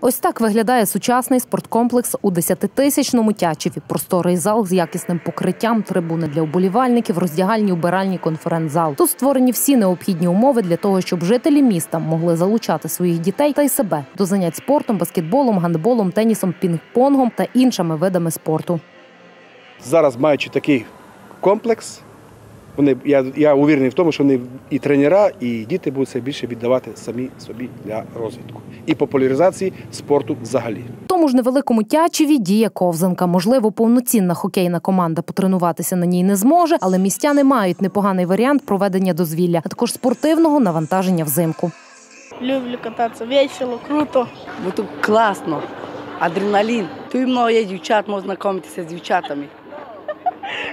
Ось так виглядає сучасний спорткомплекс у 10-тисячному Тячеві. Просторий зал з якісним покриттям, трибуни для вболівальників, роздягальні, убиральні, конференц-зал. Тут створені всі необхідні умови для того, щоб жителі міста могли залучати своїх дітей та й себе до занять спортом, баскетболом, гандболом, тенісом, пінг-понгом та іншими видами спорту. Зараз маючи такий комплекс, вони, я, я уверений в тому, що вони і тренера, і діти будуть все більше віддавати самі собі для розвитку і популяризації спорту взагалі. Тому ж невеликому Тячеві діє ковзанка. Можливо, повноцінна хокейна команда потренуватися на ній не зможе, але містяни мають непоганий варіант проведення дозвілля, а також спортивного навантаження взимку. Люблю кататися, весело, круто. Бо тут класно, адреналін. Тут много є дівчат, можна знайомитися з дівчатами.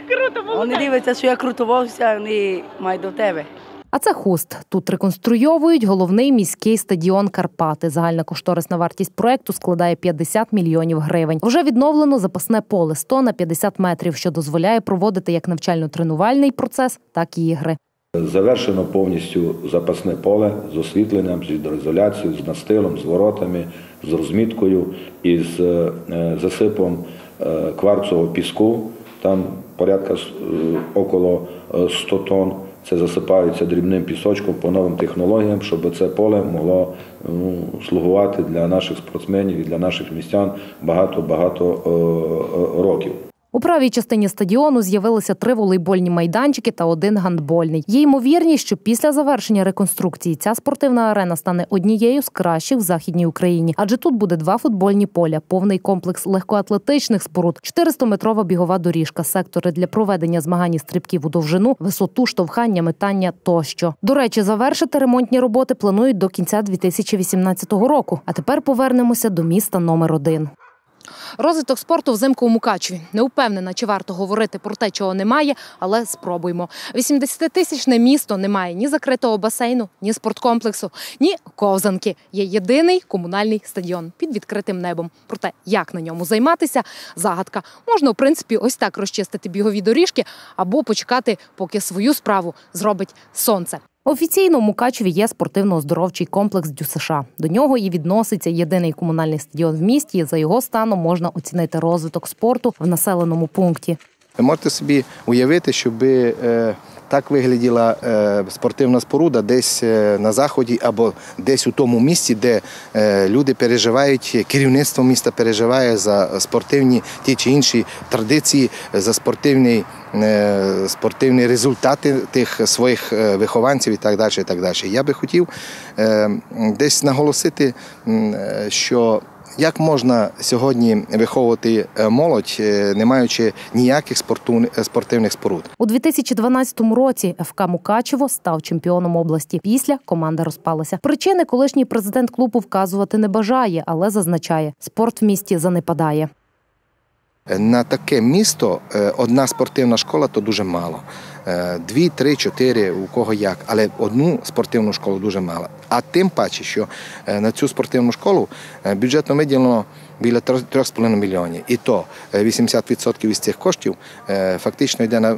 Круто, Вони дивляться, що я крутувався, вони мають до тебе. А це хуст. Тут реконструйовують головний міський стадіон Карпати. Загальна кошторисна вартість проекту складає 50 мільйонів гривень. Вже відновлено запасне поле 100 на 50 метрів, що дозволяє проводити як навчально-тренувальний процес, так і ігри. Завершено повністю запасне поле з освітленням, з гідроізоляцією, з настилом, з воротами, з розміткою і з е, засипом е, кварцового піску. Там порядка е, около е, 100 тонн. Це засипається дрібним пісочком по новим технологіям, щоб це поле могло ну, слугувати для наших спортсменів і для наших містян багато-багато е, років. У правій частині стадіону з'явилися три волейбольні майданчики та один гандбольний. Є ймовірність, що після завершення реконструкції ця спортивна арена стане однією з кращих в західній Україні, адже тут буде два футбольні поля, повний комплекс легкоатлетичних споруд, 400-метрова бігова доріжка, сектори для проведення змагань стрибків у довжину, висоту, штовхання, метання тощо. До речі, завершити ремонтні роботи планують до кінця 2018 року. А тепер повернемося до міста номер один. Розвиток спорту взимку у Мукачеві. Не впевнена, чи варто говорити про те, чого немає, але спробуймо. 80-тисячне місто не має ні закритого басейну, ні спорткомплексу, ні ковзанки. Є єдиний комунальний стадіон під відкритим небом. Проте, як на ньому займатися, загадка. Можна, в принципі, ось так розчистити бігові доріжки або почекати, поки свою справу зробить сонце. Офіційно у Мукачеві є спортивно-оздоровчий комплекс ДЮСШ. До нього і відноситься єдиний комунальний стадіон в місті. За його станом можна оцінити розвиток спорту в населеному пункті. Можете собі уявити, щоби. е, так вигляділа е, спортивна споруда десь е, на заході або десь у тому місці, де е, люди переживають, керівництво міста переживає за спортивні ті чи інші традиції, за спортивні, спортивні результати тих своїх вихованців і так далі. І так далі. Я би хотів десь наголосити, що як можна сьогодні виховувати е, молодь, е, не маючи ніяких спорту- спортивних споруд? У 2012 році ФК Мукачево став чемпіоном області. Після команда розпалася. Причини колишній президент клубу вказувати не бажає, але зазначає, спорт в місті занепадає. На таке місто е, одна спортивна школа то дуже мало. Е, Дві, три, чотири, у кого як, але одну спортивну школу дуже мало. А тим паче, що е, на цю спортивну школу бюджетно виділено біля 3,5 мільйонів. І то е, 80% із цих коштів фактично йде на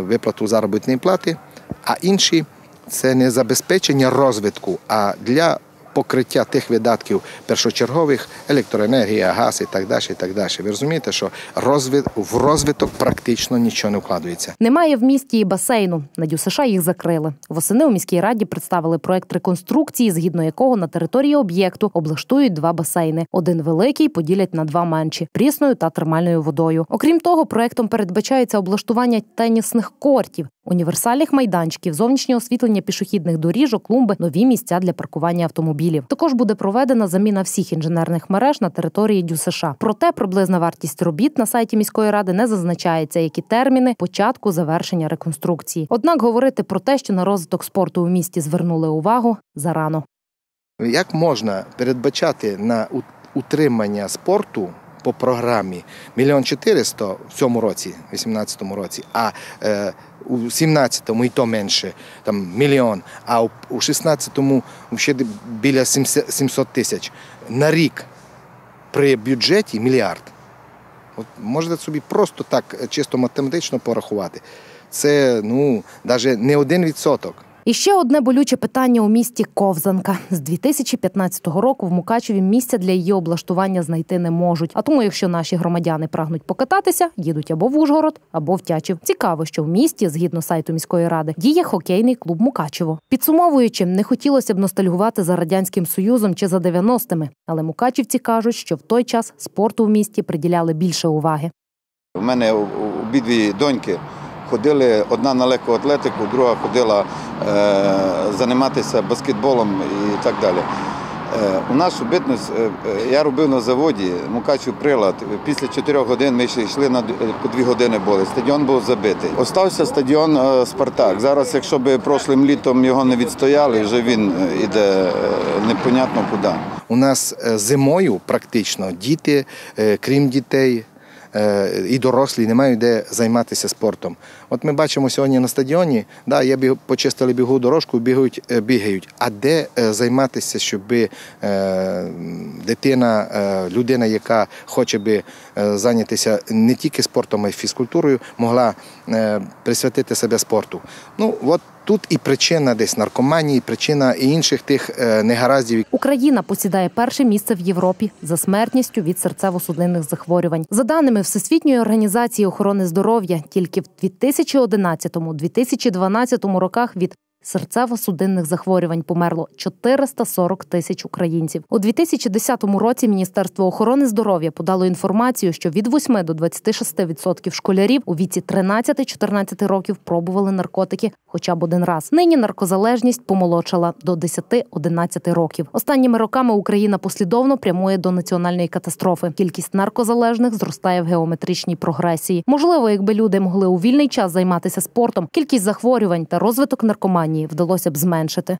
виплату заробітної плати, а інші це не забезпечення розвитку, а для покриття тих видатків першочергових електроенергія, газ і так далі. І так далі. Ви розумієте, що розвит, в розвиток практично нічого не вкладається. Немає в місті і басейну. На ДЮСШ їх закрили. Восени у міській раді представили проект реконструкції, згідно якого на території об'єкту облаштують два басейни. Один великий поділять на два менші прісною та термальною водою. Окрім того, проектом передбачається облаштування тенісних кортів, універсальних майданчиків, зовнішнє освітлення пішохідних доріжок, клумби, нові місця для паркування автомобілів. Також буде проведена заміна всіх інженерних мереж на території ДЮСШ. Проте приблизна вартість робіт на сайті міської ради не зазначається, які терміни початку завершення реконструкції. Однак говорити про те, що на розвиток спорту у місті звернули увагу, зарано. Як можна передбачати на утримання спорту по програмі мільйон чотириста в цьому році, 18-му році, а е, у 17-му і то менше, там мільйон, а у, у 16-му ще біля 700 700 тисяч на рік при бюджеті мільярд. От можете собі просто так е, чисто математично порахувати. Це ну, навіть не один відсоток. І ще одне болюче питання у місті Ковзанка. З 2015 року в Мукачеві місця для її облаштування знайти не можуть. А тому, якщо наші громадяни прагнуть покататися, їдуть або в Ужгород, або в Тячів. Цікаво, що в місті, згідно сайту міської ради, діє хокейний клуб Мукачево. Підсумовуючи, не хотілося б ностальгувати за радянським союзом чи за 90-ми, але мукачівці кажуть, що в той час спорту в місті приділяли більше уваги. У мене обидві доньки ходили одна на легку атлетику, друга ходила е, займатися баскетболом і так далі. Е, у нашу битність е, я робив на заводі Мукачів прилад. Після 4 годин ми ще йшли на по 2 години були. Стадіон був забитий. Остався стадіон е, Спартак. Зараз, якщо б прошлим літом його не відстояли, вже він іде непонятно куди. У нас зимою практично діти, крім дітей. Е, І дорослі не мають де займатися спортом. От ми бачимо сьогодні на стадіоні, да, біг, почистили бігову дорожку, бігають, е, бігають. А де е, займатися, щоб дитина, людина, яка хоче би зайнятися не тільки спортом, а й фізкультурою, могла присвятити себе спорту. Ну от тут і причина десь наркоманії, причина і інших тих е, негараздів, Україна посідає перше місце в Європі за смертністю від серцево-судинних захворювань. За даними Всесвітньої організації охорони здоров'я, тільки в 2011-2012 роках від серцево-судинних захворювань померло 440 тисяч українців. У 2010 році Міністерство охорони здоров'я подало інформацію, що від 8 до 26% школярів у віці 13-14 років пробували наркотики хоча б один раз. Нині наркозалежність помолодшала до 10-11 років. Останніми роками Україна послідовно прямує до національної катастрофи. Кількість наркозалежних зростає в геометричній прогресії. Можливо, якби люди могли у вільний час займатися спортом, кількість захворювань та розвиток наркоманії вдалося б зменшити.